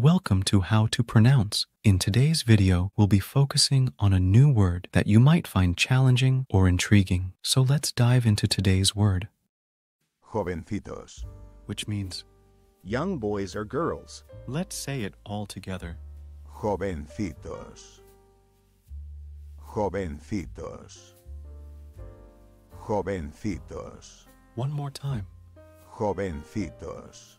Welcome to How to Pronounce. In today's video, we'll be focusing on a new word that you might find challenging or intriguing. So let's dive into today's word, Jovencitos. which means young boys or girls, let's say it all together. Jovencitos. Jovencitos. Jovencitos. One more time. Jovencitos.